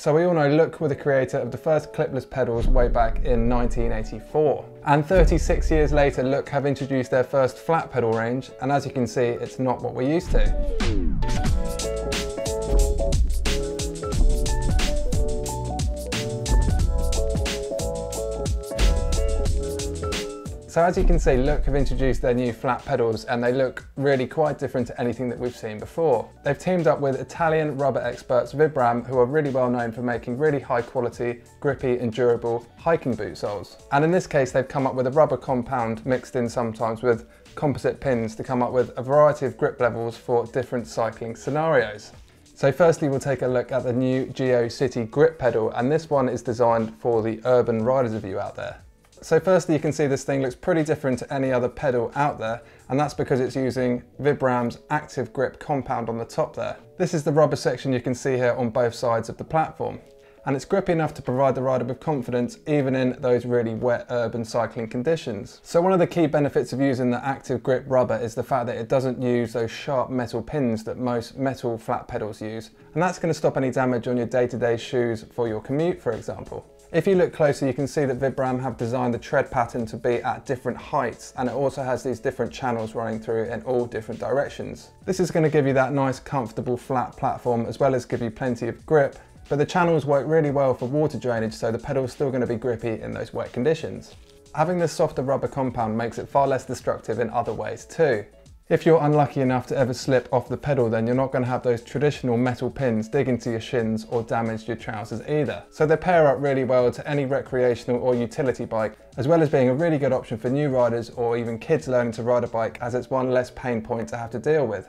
So we all know Look were the creator of the first clipless pedals way back in 1984. And 36 years later, Look have introduced their first flat pedal range, and as you can see, it's not what we're used to. So as you can see, Look have introduced their new flat pedals and they look really quite different to anything that we've seen before. They've teamed up with Italian rubber experts Vibram, who are really well known for making really high quality, grippy and durable hiking boot soles. And in this case, they've come up with a rubber compound mixed in sometimes with composite pins to come up with a variety of grip levels for different cycling scenarios. So firstly, we'll take a look at the new Geo City grip pedal, and this one is designed for the urban riders of you out there. So firstly, you can see this thing looks pretty different to any other pedal out there, and that's because it's using Vibram's active grip compound on the top there. This is the rubber section you can see here on both sides of the platform. And it's grippy enough to provide the rider with confidence even in those really wet urban cycling conditions. So one of the key benefits of using the active grip rubber is the fact that it doesn't use those sharp metal pins that most metal flat pedals use. And that's going to stop any damage on your day-to-day -day shoes for your commute, for example. If you look closer, you can see that Vibram have designed the tread pattern to be at different heights, and it also has these different channels running through in all different directions. This is going to give you that nice, comfortable, flat platform, as well as give you plenty of grip, but the channels work really well for water drainage, so the pedal is still going to be grippy in those wet conditions. Having this softer rubber compound makes it far less destructive in other ways too. If you're unlucky enough to ever slip off the pedal then you're not going to have those traditional metal pins dig into your shins or damage your trousers either. So they pair up really well to any recreational or utility bike as well as being a really good option for new riders or even kids learning to ride a bike as it's one less pain point to have to deal with.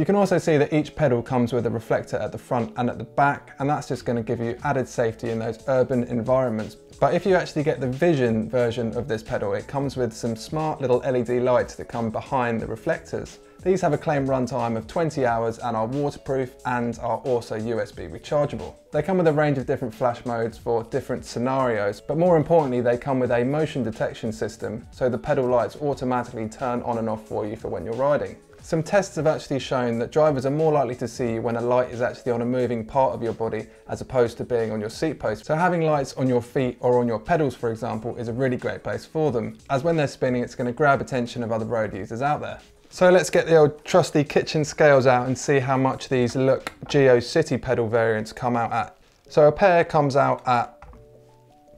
You can also see that each pedal comes with a reflector at the front and at the back and that's just going to give you added safety in those urban environments. But if you actually get the Vision version of this pedal, it comes with some smart little LED lights that come behind the reflectors. These have a claimed runtime of 20 hours and are waterproof and are also USB rechargeable. They come with a range of different flash modes for different scenarios, but more importantly, they come with a motion detection system, so the pedal lights automatically turn on and off for you for when you're riding. Some tests have actually shown that drivers are more likely to see you when a light is actually on a moving part of your body as opposed to being on your seat post. So having lights on your feet or on your pedals, for example, is a really great place for them, as when they're spinning, it's going to grab attention of other road users out there. So let's get the old trusty kitchen scales out and see how much these Look GeoCity pedal variants come out at. So a pair comes out at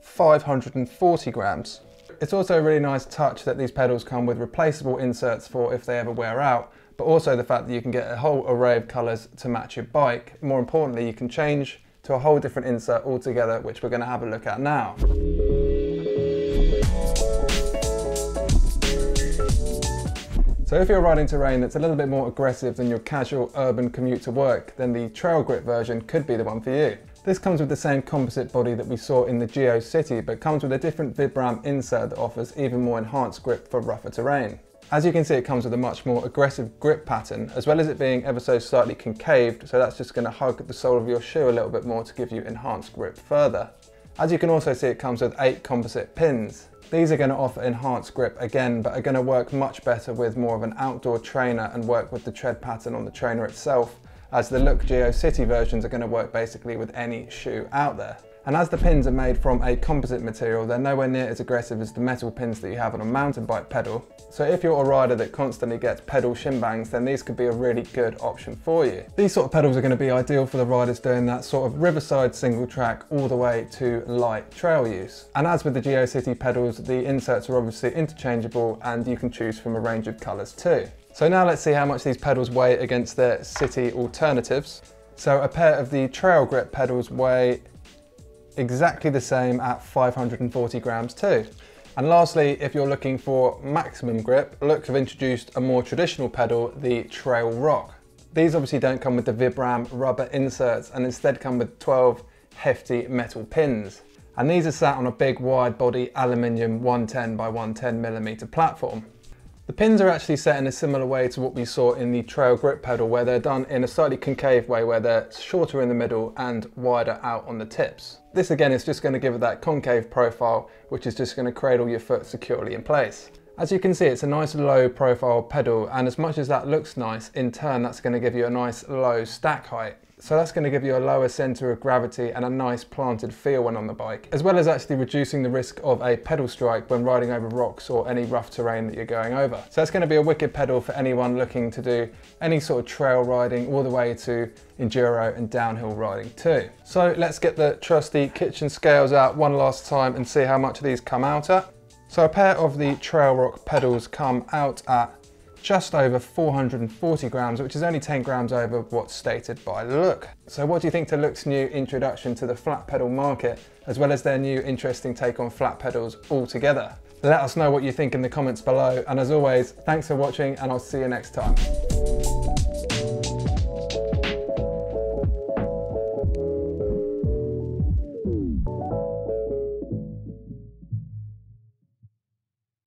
540 grams. It's also a really nice touch that these pedals come with replaceable inserts for if they ever wear out, but also the fact that you can get a whole array of colours to match your bike. More importantly, you can change to a whole different insert altogether, which we're going to have a look at now. So if you're riding terrain that's a little bit more aggressive than your casual urban commute to work, then the trail grip version could be the one for you. This comes with the same composite body that we saw in the Geo City, but comes with a different Vibram insert that offers even more enhanced grip for rougher terrain. As you can see, it comes with a much more aggressive grip pattern, as well as it being ever so slightly concaved, so that's just going to hug the sole of your shoe a little bit more to give you enhanced grip further. As you can also see, it comes with eight composite pins. These are going to offer enhanced grip again, but are going to work much better with more of an outdoor trainer and work with the tread pattern on the trainer itself, as the Look GeoCity versions are going to work basically with any shoe out there. And as the pins are made from a composite material, they're nowhere near as aggressive as the metal pins that you have on a mountain bike pedal. So if you're a rider that constantly gets pedal shin bangs, then these could be a really good option for you. These sort of pedals are going to be ideal for the riders doing that sort of riverside single track all the way to light trail use. And as with the GeoCity pedals, the inserts are obviously interchangeable and you can choose from a range of colours too. So now let's see how much these pedals weigh against their city alternatives. So a pair of the trail grip pedals weigh exactly the same at 540 grams too. And lastly, if you're looking for maximum grip, Look have introduced a more traditional pedal, the Trail Roc. These obviously don't come with the Vibram rubber inserts and instead come with 12 hefty metal pins. And these are sat on a big wide body aluminium 110 by 110 millimeter platform. The pins are actually set in a similar way to what we saw in the trail grip pedal where they're done in a slightly concave way where they're shorter in the middle and wider out on the tips. This again is just going to give it that concave profile which is just going to cradle your foot securely in place. As you can see it's a nice low profile pedal and as much as that looks nice in turn that's going to give you a nice low stack height. so that's going to give you a lower centre of gravity and a nice planted feel when on the bike, as well as actually reducing the risk of a pedal strike when riding over rocks or any rough terrain that you're going over. So that's going to be a wicked pedal for anyone looking to do any sort of trail riding all the way to enduro and downhill riding too. So let's get the trusty kitchen scales out one last time and see how much of these come out at. So a pair of the Trail Roc pedals come out at just over 440 grams, which is only 10 grams over what's stated by Look. So what do you think to Look's new introduction to the flat pedal market, as well as their new interesting take on flat pedals altogether? Let us know what you think in the comments below, and as always, thanks for watching, and I'll see you next time.